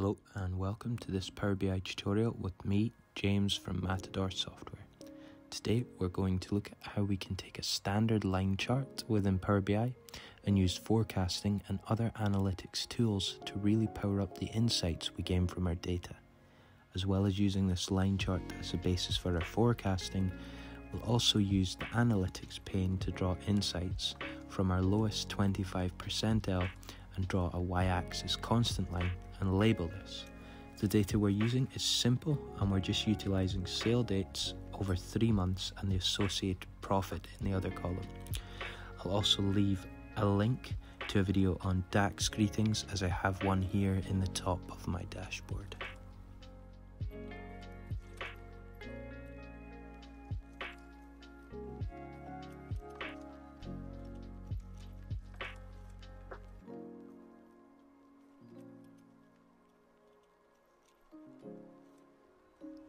Hello and welcome to this Power BI tutorial with me, James from Matador Software. Today we're going to look at how we can take a standard line chart within Power BI and use forecasting and other analytics tools to really power up the insights we gain from our data. As well as using this line chart as a basis for our forecasting, we'll also use the analytics pane to draw insights from our lowest 25 percentile and draw a y-axis constant line and label this. The data we're using is simple and we're just utilizing sale dates over three months and the associated profit in the other column. I'll also leave a link to a video on DAX greetings as I have one here in the top of my dashboard.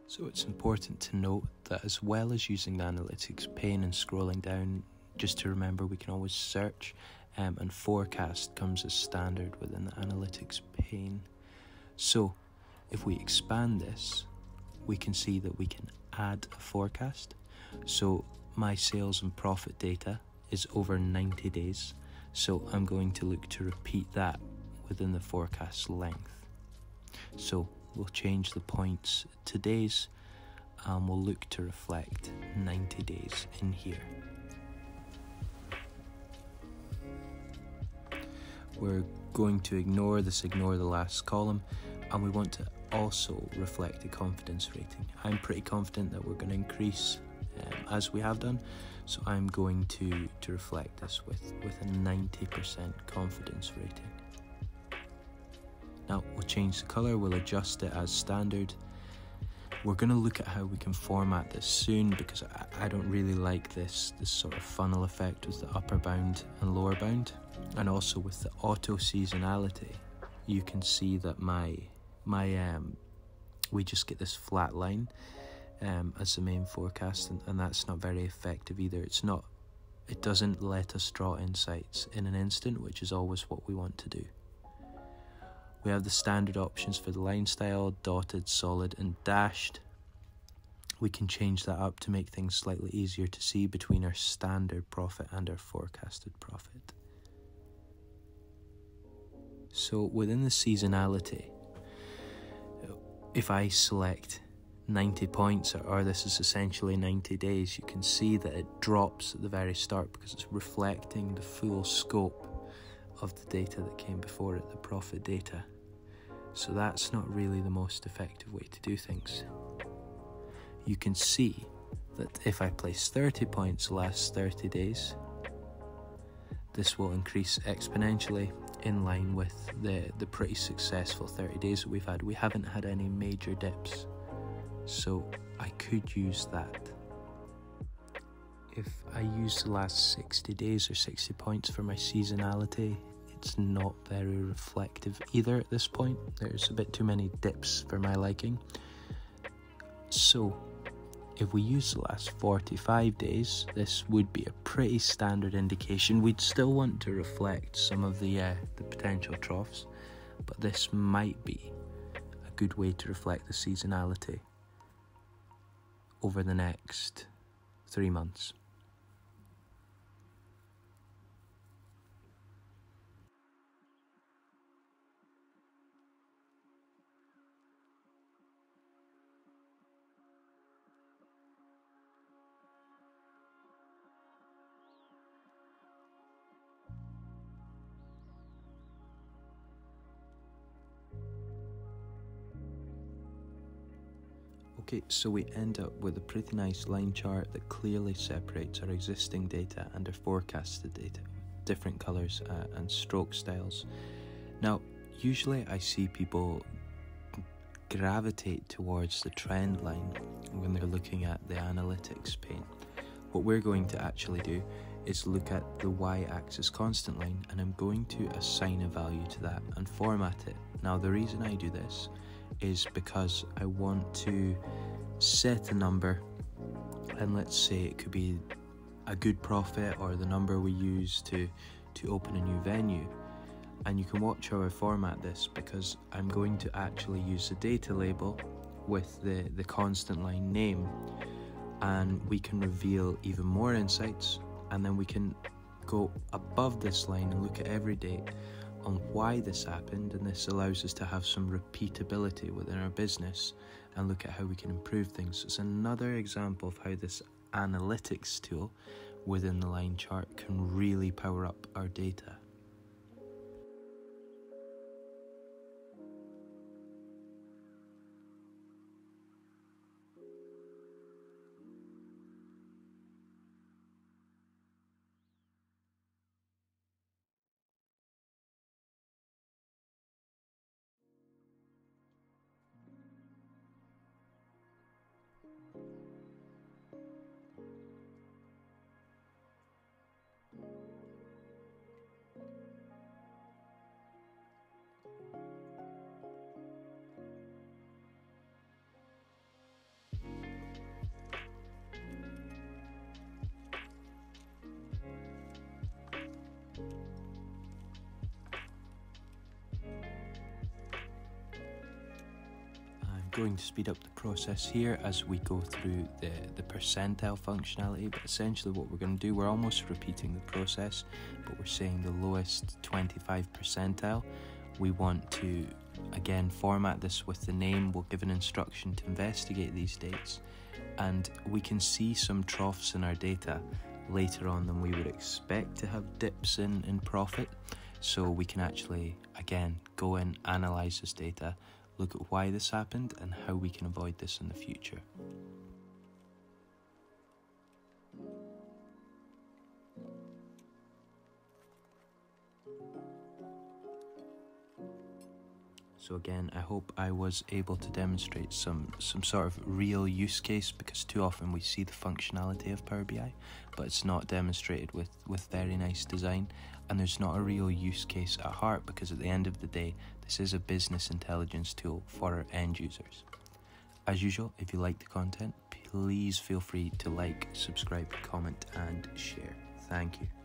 So it's important to note that as well as using the analytics pane and scrolling down, just to remember we can always search um, and forecast comes as standard within the analytics pane. So if we expand this, we can see that we can add a forecast. So my sales and profit data is over 90 days. So I'm going to look to repeat that within the forecast length. So we'll change the points to days and we'll look to reflect 90 days in here. We're going to ignore this, ignore the last column, and we want to also reflect the confidence rating. I'm pretty confident that we're going to increase um, as we have done, so I'm going to, to reflect this with, with a 90% confidence rating. Now we'll change the color, we'll adjust it as standard. We're going to look at how we can format this soon because I, I don't really like this, this sort of funnel effect with the upper bound and lower bound. And also with the auto seasonality, you can see that my, my um, we just get this flat line um, as the main forecast and, and that's not very effective either. It's not, it doesn't let us draw insights in an instant, which is always what we want to do. We have the standard options for the line style, dotted, solid and dashed. We can change that up to make things slightly easier to see between our standard profit and our forecasted profit. So within the seasonality, if I select 90 points or this is essentially 90 days, you can see that it drops at the very start because it's reflecting the full scope of the data that came before it, the profit data. So that's not really the most effective way to do things. You can see that if I place 30 points last 30 days, this will increase exponentially in line with the, the pretty successful 30 days that we've had. We haven't had any major dips, so I could use that. If I use the last 60 days or 60 points for my seasonality, it's not very reflective either at this point. There's a bit too many dips for my liking. So, if we use the last 45 days, this would be a pretty standard indication. We'd still want to reflect some of the, uh, the potential troughs, but this might be a good way to reflect the seasonality over the next three months. Okay, so we end up with a pretty nice line chart that clearly separates our existing data and our forecasted data, different colors uh, and stroke styles. Now, usually I see people gravitate towards the trend line when they're looking at the analytics pane. What we're going to actually do is look at the y-axis constant line and I'm going to assign a value to that and format it. Now the reason I do this is because I want to set a number. And let's say it could be a good profit or the number we use to to open a new venue. And you can watch how I format this because I'm going to actually use the data label with the, the constant line name. And we can reveal even more insights. And then we can go above this line and look at every date on why this happened and this allows us to have some repeatability within our business and look at how we can improve things. So It's another example of how this analytics tool within the line chart can really power up our data. Going to speed up the process here as we go through the, the percentile functionality but essentially what we're going to do we're almost repeating the process but we're saying the lowest 25 percentile. We want to again format this with the name we'll give an instruction to investigate these dates and we can see some troughs in our data later on than we would expect to have dips in, in profit. So we can actually again go and analyze this data look at why this happened and how we can avoid this in the future. So again, I hope I was able to demonstrate some, some sort of real use case because too often we see the functionality of Power BI, but it's not demonstrated with, with very nice design and there's not a real use case at heart because at the end of the day, this is a business intelligence tool for our end users. As usual, if you like the content, please feel free to like, subscribe, comment and share. Thank you.